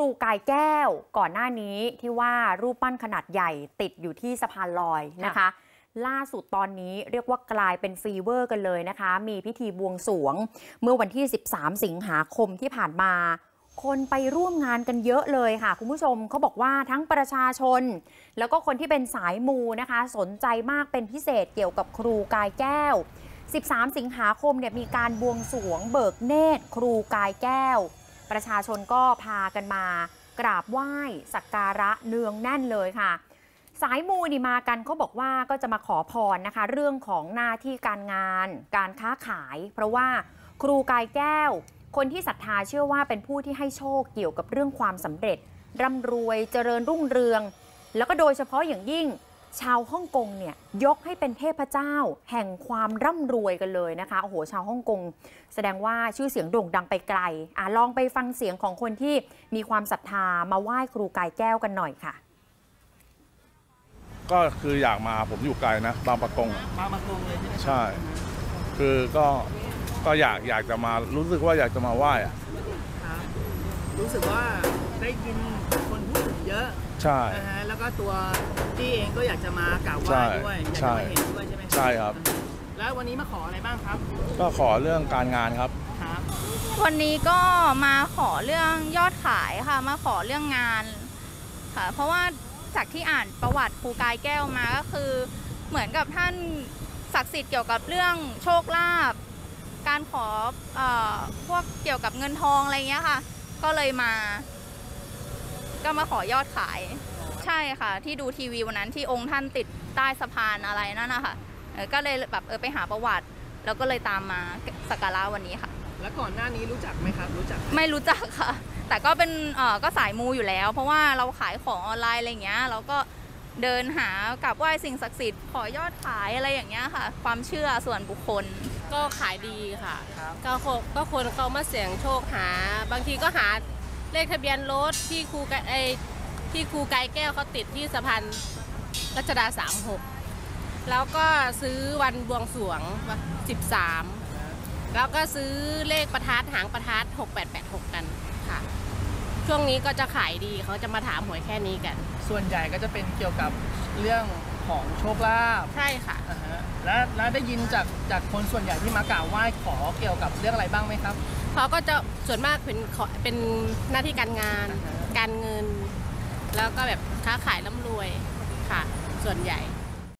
รูกายแก้วก่อนหน้านี้ที่ว่ารูปปั้นขนาดใหญ่ติดอยู่ที่สะพานลอยนะคะ ล่าสุดตอนนี้เรียกว่ากลายเป็น fever กันเลยนะคะ มีพิธีบวงสรวง เมื่อวันที่ 13 สิงหาคมที่ผ่านมา คนไปร่วมงานกันเยอะเลยค่ะ คุณผู้ชมเขาบอกว่าทั้งประชาชน แล้วก็คนที่เป็นสายมูนะคะ สนใจมากเป็นพิเศษเกี่ยวกับครูกายแก้ว 13 สิงหาคมเนี่ยมีการบวงสรวงเบิกเนตรครูกายแก้ว ประชาชนก็พากันมากราบไหว้สักการะเนืองแน่นเลยค่ะ สายมูนี่มากันเขาบอกว่าก็จะมาขอพรนะคะ เรื่องของหน้าที่การงาน การค้าขาย เพราะว่าครูกายแก้ว คนที่ศรัทธาเชื่อว่าเป็นผู้ที่ให้โชคเกี่ยวกับเรื่องความสำเร็จร่ำรวยเจริญรุ่งเรือง แล้วก็โดยเฉพาะอย่างยิ่ง ชาวฮ่องกงเนี่ยยกให้เป็นเทพเจ้า แห่งความร่ำรวยกันเลยนะคะโอ้โหชาวฮ่องกงแสดงว่าชื่อเสียงโด่งดังไปไกลอะลองไปฟังเสียงของคนที่มีความศรัทธามาไหว้ครูกายแก้วกันหน่อยค่ะ ก็คืออยากมาผมอยู่ไกลนะบางประกงอะมามาตรงเลยใช่ไหมใช่ คือก็ก็อยากอยากจะมารู้สึกว่าอยากจะมาไหว้อะครับ รู้สึกว่าได้ยินคนพูดถึงเยอะใช่นะฮะแล้วก็ตัวพี่เองก็อยากจะมากราบไหใช่ว้ด้วยอยากใช่จะมาเห็นด้วยใช่ไหมใช่ครับ แล้ววันนี้มาขออะไรบ้างครับ ก็ขอเรื่องการงานครับครับวันนี้ก็มาขอเรื่องยอดขายค่ะ มาขอเรื่องงานค่ะ เพราะว่าจากที่อ่านประวัติครูกายแก้วมาก็คือ เหมือนกับท่านศักดิ์สิทธิ์เกี่ยวกับเรื่องโชคลาภการขอเออพวกเกี่ยวกับเงินทองอะไรเงี้ยค่ะ ก็เลยมา ก็มาขอยอดขาย ใช่ค่ะ ที่ดูทีวีวันนั้นที่องค์ท่านติดใต้สะพานอะไรนั่นนะคะเออก็เลยแบบเออไปหาประวัติ แล้วก็เลยตามมาสักการะวันนี้ค่ะ แล้วก่อนหน้านี้รู้จักไหมครับ รู้จัก ไม่รู้จักค่ะ แต่ก็เป็นเอ่อก็สายมูอยู่แล้ว เพราะว่าเราขายของออนไลน์อะไรอย่างเงี้ยเราก็เดินหากราบไหว้สิ่งศักดิ์สิทธิ์ขอยอดขายอะไรอย่างเงี้ยค่ะ ความเชื่อส่วนบุคคล ก็ขายดีค่ะครับก็คนก็คนเขามาเสี่ยงโชคหา บางทีก็หาเลขทะเบียนรถที่ครูไกไอที่ครูไกแก้วเขาติดที่สะพานรัชดา 36 แล้วก็ซื้อวันบวงสรวงวัน13 แล้วก็ซื้อเลขประทัดหางประทัด 6886 กันค่ะ ช่วงนี้ก็จะขายดีเขาจะมาถามหวยแค่นี้กัน ส่วนใหญ่ก็จะเป็นเกี่ยวกับเรื่อง ของโชคลาภใช่ค่ะอ่าฮะแล้วแล้วได้ยินจากจากคนส่วนใหญ่ที่มากราบไหว้ขอเกี่ยวกับเรื่องอะไรบ้างไหมครับ เขาก็จะส่วนมากเป็นขอเป็นหน้าที่การงาน อ่าฮะ การเงิน แล้วก็แบบค้าขายร่ำรวยค่ะ ส่วนใหญ่